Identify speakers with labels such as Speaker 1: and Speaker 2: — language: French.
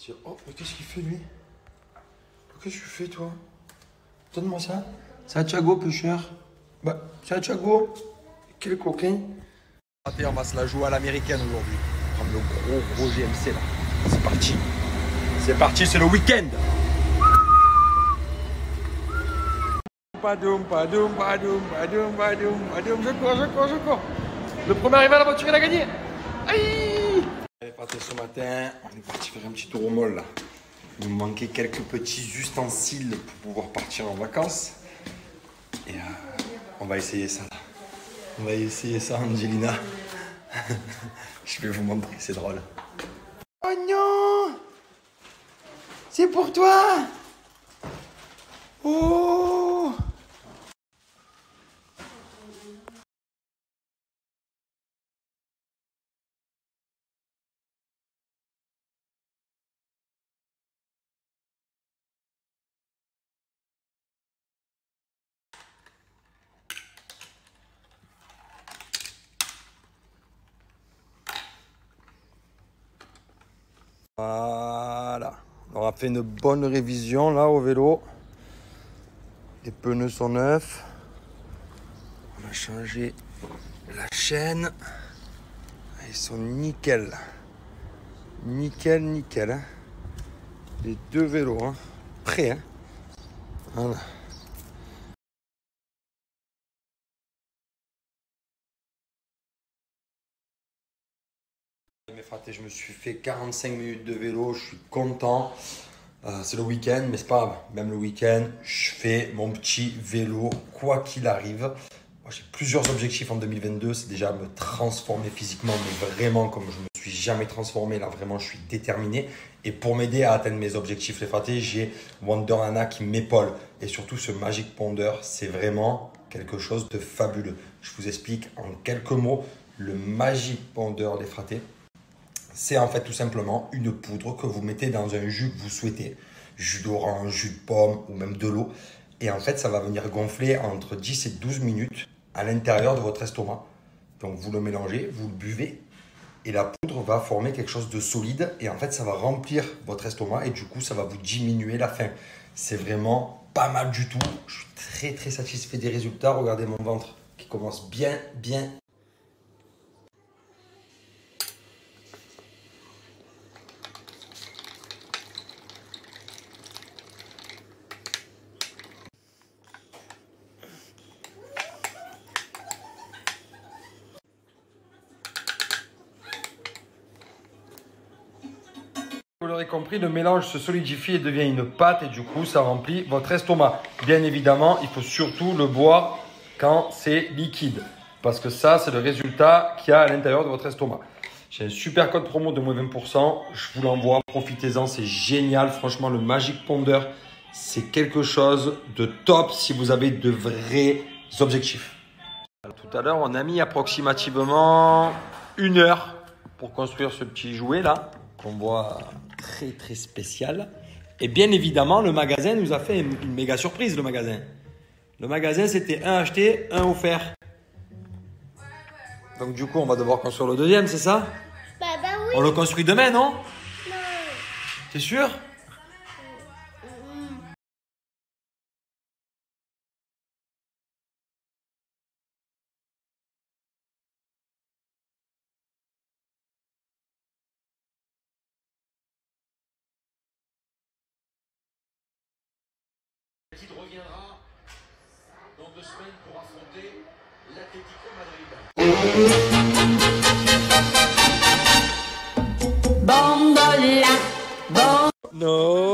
Speaker 1: partir. Oh, mais qu'est-ce qu'il fait lui? Qu'est-ce que tu fais toi? Donne-moi ça. C'est à Thiago, peu cher. Bah, c'est à Thiago. Quel coquin. On va se la jouer à l'américaine aujourd'hui. Prendre le gros, gros GMC là. C'est parti. C'est parti, c'est le week-end. Padoum, padoum, padoum, padoum, padoum, padoum. Je cours, je cours, je cours. Le premier arrivé à la voiture, il a gagné. Aïe Ce matin. On est parti faire un petit tour au mall là. Il nous manquait quelques petits ustensiles pour pouvoir partir en vacances. Et euh, on va essayer ça. On va essayer ça, Angelina. Je vais vous montrer, c'est drôle. Oh non C'est pour toi Oh Voilà. On a fait une bonne révision là au vélo. Les pneus sont neufs. On a changé la chaîne. Ils sont nickel. Nickel, nickel. hein. Les deux vélos. Hein. Prêts. hein. Voilà. Mes fratés, je me suis fait 45 minutes de vélo, je suis content. Euh, c'est le week-end, mais c'est pas grave. Même le week-end, je fais mon petit vélo, quoi qu'il arrive. J'ai plusieurs objectifs en 2022. C'est déjà me transformer physiquement, mais vraiment comme je me suis jamais transformé. Là, vraiment, je suis déterminé. Et pour m'aider à atteindre mes objectifs, les fratés, j'ai Wonder Anna qui m'épaule. Et surtout, ce Magic Ponder, c'est vraiment quelque chose de fabuleux. Je vous explique en quelques mots. Le Magic Ponder, les fratés, c'est en fait tout simplement une poudre que vous mettez dans un jus que vous souhaitez. Jus d'orange, jus de pomme ou même de l'eau. Et en fait, ça va venir gonfler entre 10 et 12 minutes à l'intérieur de votre estomac. Donc vous le mélangez, vous le buvez et la poudre va former quelque chose de solide et en fait ça va remplir votre estomac et du coup ça va vous diminuer la faim. C'est vraiment pas mal du tout. Je suis très très satisfait des résultats. Regardez mon ventre qui commence bien bien l'aurez compris, le mélange se solidifie et devient une pâte et du coup ça remplit votre estomac. Bien évidemment, il faut surtout le boire quand c'est liquide parce que ça c'est le résultat qu'il y a à l'intérieur de votre estomac. J'ai un super code promo de moins 20%, je vous l'envoie, profitez-en, c'est génial. Franchement, le Magic Ponder, c'est quelque chose de top si vous avez de vrais objectifs. Tout à l'heure, on a mis approximativement une heure pour construire ce petit jouet là, qu'on voit très très spécial. Et bien évidemment, le magasin nous a fait une, une méga surprise, le magasin. Le magasin, c'était un acheté, un offert. Donc du coup, on va devoir construire le deuxième, c'est ça?
Speaker 2: Bah, bah oui.
Speaker 1: On le construit demain, non?
Speaker 2: Non.
Speaker 1: T'es sûr?
Speaker 3: Kid reviendra dans deux semaines pour affronter l'Atlético Madrid.
Speaker 4: Bambola, bam-
Speaker 1: Non